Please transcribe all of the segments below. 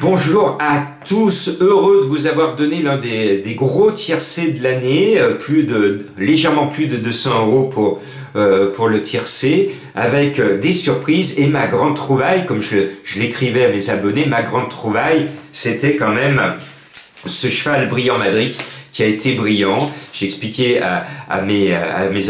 Bonjour à tous, heureux de vous avoir donné l'un des, gros tiercés de l'année, euh, plus de légèrement plus de 200 euros pour euh, pour le tiercé, avec euh, des surprises et ma grande trouvaille, comme je, je l'écrivais à mes abonnés, ma grande trouvaille, c'était quand même ce cheval brillant Madrid été brillant. J'ai expliqué à, mes,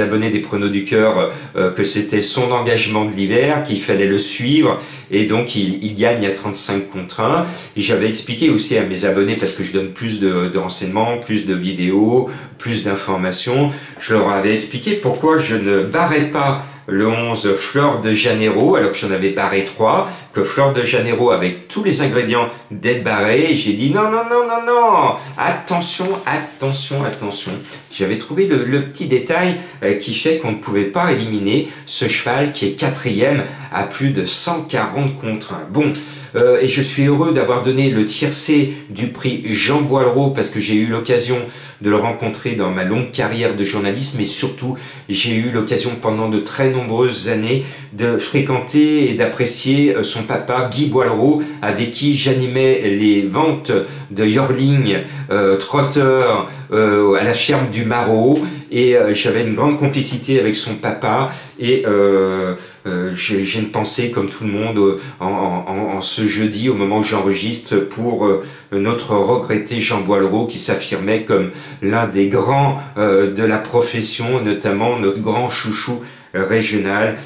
abonnés des Pronos du Cœur euh, que c'était son engagement de l'hiver, qu'il fallait le suivre, et donc il, gagne à 35 contre 1. Et j'avais expliqué aussi à mes abonnés, parce que je donne plus de renseignements, plus de vidéos, plus d'informations, je leur avais expliqué pourquoi je ne barrais pas le 11 Fleur de Janeiro, alors que j'en avais barré 3, que Fleur de Janeiro avec tous les ingrédients d'être barré, j'ai dit non, non, non, non, non, attention, attention, attention. J'avais trouvé le, petit détail euh, qui fait qu'on ne pouvait pas éliminer ce cheval qui est quatrième à plus de 140 contre 1. Bon, euh, et je suis heureux d'avoir donné le tiercé du prix Jean Boileau parce que j'ai eu l'occasion de le rencontrer dans ma longue carrière de journaliste, mais surtout j'ai eu l'occasion pendant de très nombreuses années de fréquenter et d'apprécier euh, son papa Guy Boileau avec qui j'animais les ventes de Yorling euh, Trotter euh, à la ferme du Marot. Et euh, j'avais une grande complicité avec son papa. Et j'ai une pensée comme tout le monde en ce jeudi au moment où j'enregistre pour notre regretté Jean Boileau qui s'affirmait comme l'un des grands de la profession, notamment notre grand chouchou régional.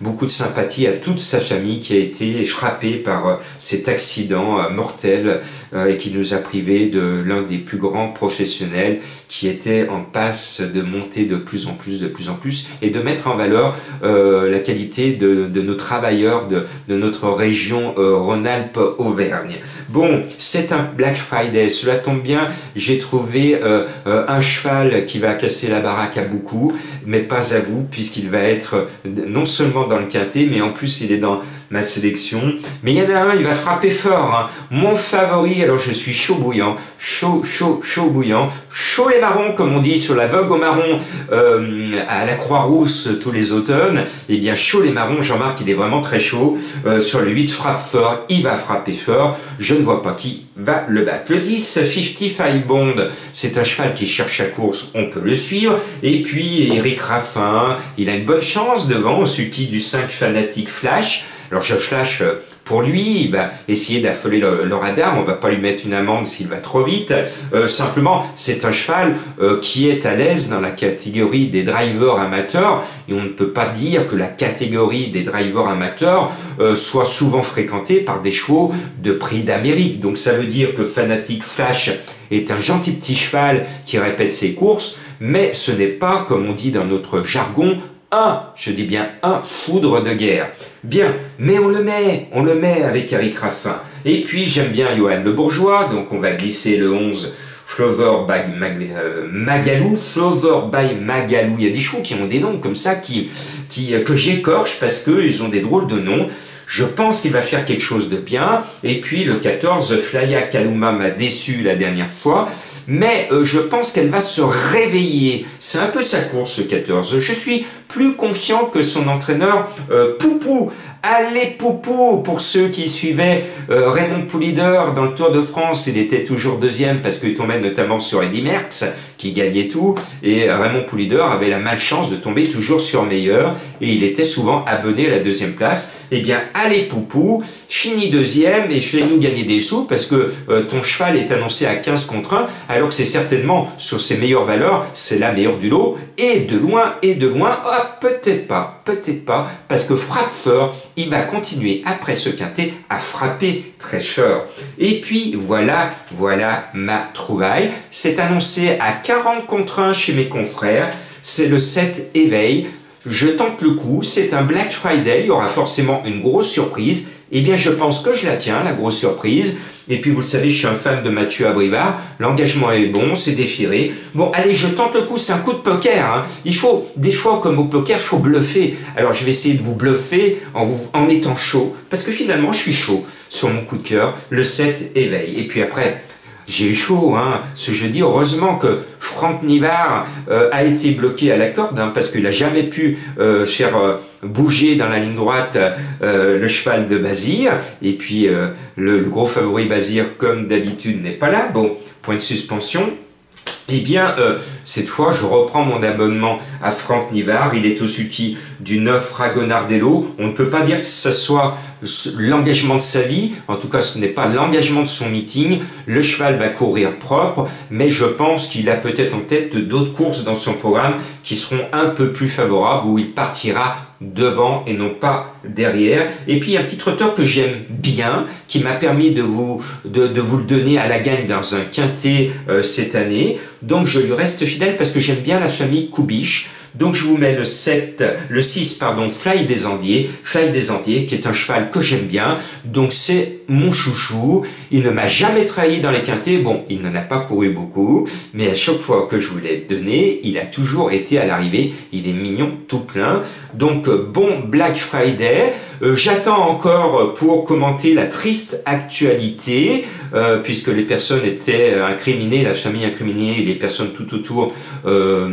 beaucoup de sympathie à toute sa famille qui a été frappée par cet accident mortel et qui nous a privé de l'un des plus grands professionnels qui était en passe de monter de plus en plus, de plus en plus, et de mettre en valeur euh, la qualité de, de, nos travailleurs de, de notre région euh, Rhône-Alpes-Auvergne. Bon, c'est un Black Friday, cela tombe bien, j'ai trouvé euh, euh un cheval qui va casser la baraque à beaucoup, mais pas à vous, puisqu'il va être non seulement dans le quintet, mais en plus il est dans ma sélection. Mais il y en a un, il va frapper fort. Hein. Mon favori, alors je suis chaud bouillant, chaud, chaud, chaud bouillant, chaud les marrons, comme on dit sur la vogue au marron euh, à la Croix-Rousse tous les automnes. Eh bien chaud les marrons, Jean-Marc, il est vraiment très chaud. Euh, sur le 8, frappe fort, il va frapper fort. Je ne vois pas qui va le battre. Le 10, 55 Bond, c'est un cheval qui cherche à course, on peut le suivre. Et puis Eric Raffin, il a une bonne chance devant, celui du 5 Fanatique Flash. Alors je flash euh, pour lui, il va essayer d'affoler le, radar, on va pas lui mettre une amende s'il va trop vite. Euh, simplement, c'est un cheval euh, qui est à l'aise dans la catégorie des drivers amateurs, et on ne peut pas dire que la catégorie des drivers amateurs soit souvent fréquentée par des chevaux de prix d'Amérique. Donc ça veut dire que Fanatic Flash est un gentil petit cheval qui répète ses courses, mais ce n'est pas, comme on dit dans notre jargon, je dis bien un foudre de guerre. Bien, mais on le met, on le met avec Eric Raffin. Et puis j'aime bien Johan Le Bourgeois, donc on va glisser le 11 Flower by euh, Magalou, Flower by Magalou. Il y a des chevaux qui ont des noms comme ça qui, qui, euh, que j'écorche parce qu'ils ont des drôles de noms. Je pense qu'il va faire quelque chose de bien. Et puis le 14, Flaya Kaluma m'a déçu la dernière fois mais euh, je pense qu'elle va se réveiller. C'est un peu sa course, ce 14. Je suis plus confiant que son entraîneur euh, Poupou. Allez Poupou Pour ceux qui suivaient euh, Raymond Poulidor dans le Tour de France, il était toujours deuxième parce qu'il tombait notamment sur Eddy Merckx qui gagnait tout et Raymond Poulidor avait la malchance de tomber toujours sur meilleur et il était souvent abonné à la deuxième place. Eh bien, allez Poupou, finis deuxième et fais-nous gagner des sous parce que euh, ton cheval est annoncé à 15 contre 1 alors que c'est certainement sur ses meilleures valeurs, c'est la meilleure du lot et de loin et de loin, oh, peut-être pas, peut-être pas parce que frappe fort il va continuer après ce quintet à frapper très fort. Et puis voilà, voilà ma trouvaille. C'est annoncé à 40 contre 1 chez mes confrères. C'est le 7 éveil. Je tente le coup, c'est un Black Friday, il y aura forcément une grosse surprise. Eh bien, je pense que je la tiens, la grosse surprise. Et puis, vous le savez, je suis un fan de Mathieu Abrivard. L'engagement est bon, c'est défiré. Bon, allez, je tente le coup, c'est un coup de poker. Hein. Il faut, des fois, comme au poker, il faut bluffer. Alors, je vais essayer de vous bluffer en, vous, en étant chaud. Parce que finalement, je suis chaud sur mon coup de cœur. Le 7 éveil. Et puis après, j'ai eu chaud hein, ce jeudi. Heureusement que Franck Nivard euh, a été bloqué à la corde hein, parce qu'il n'a jamais pu euh, faire euh, bouger dans la ligne droite le cheval de Bazir. Et puis le, le, gros favori Bazir, comme d'habitude, n'est pas là. Bon, point de suspension. Eh bien, euh, cette fois, je reprends mon abonnement à Franck Nivard. Il est au suki du 9 Fragonardello. On ne peut pas dire que ce soit l'engagement de sa vie. En tout cas, ce n'est pas l'engagement de son meeting. Le cheval va courir propre, mais je pense qu'il a peut-être en tête d'autres courses dans son programme qui seront un peu plus favorables, où il partira devant et non pas derrière. Et puis un petit trotteur que j'aime bien, qui m'a permis de vous, de, vous le donner à la gagne dans un quintet euh, cette année. Donc je lui reste fidèle parce que j'aime bien la famille Kubiche. Donc je vous mets le 7, le 6, pardon, Fly des Andiers, Fly des Andiers, qui est un cheval que j'aime bien. Donc c'est mon chouchou. Il ne m'a jamais trahi dans les quintés. Bon, il n'en a pas couru beaucoup, mais à chaque fois que je vous l'ai donné, il a toujours été à l'arrivée. Il est mignon tout plein. Donc bon Black Friday. Euh, j'attends encore pour commenter la triste actualité, euh, puisque les personnes étaient incriminées, la famille incriminée, les personnes tout autour euh,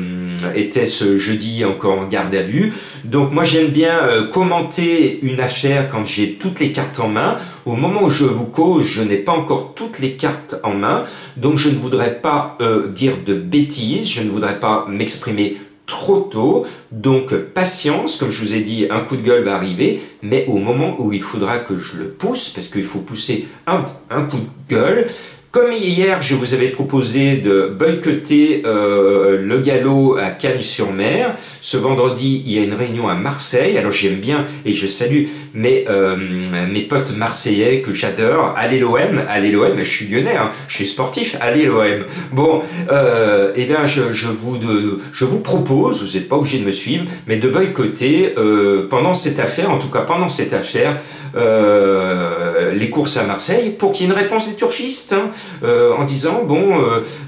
étaient ce jeudi encore en garde à vue. Donc moi j'aime bien commenter une affaire quand j'ai toutes les cartes en main. Au moment où je vous cause, je n'ai pas encore toutes les cartes en main, donc je ne voudrais pas dire de bêtises, je ne voudrais pas m'exprimer trop tôt. Donc patience, comme je vous ai dit, un coup de gueule va arriver, mais au moment où il faudra que je le pousse, parce qu'il faut pousser un coup de gueule, comme hier, je vous avais proposé de boycotter euh, le galop à Cannes-sur-Mer. Ce vendredi, il y a une réunion à Marseille. Alors j'aime bien et je salue mes, euh, mes potes marseillais que j'adore. Allez l'OM, allez l'OM. Je suis lyonnais, hein. je suis sportif. Allez l'OM. Bon, euh, eh bien, je, je, vous je vous propose, vous n'êtes pas obligé de me suivre, mais de boycotter euh, pendant cette affaire, en tout cas pendant cette affaire, euh, les courses à Marseille pour qu'il y ait une réponse des turfistes hein, euh, en disant bon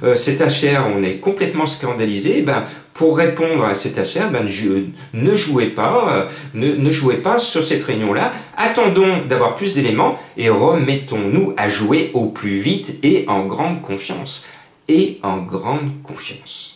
euh, cette affaire on est complètement scandalisé ben pour répondre à cette affaire ben je, ne jouez pas ne, ne jouez pas sur cette réunion là attendons d'avoir plus d'éléments et remettons-nous à jouer au plus vite et en grande confiance. Et en grande confiance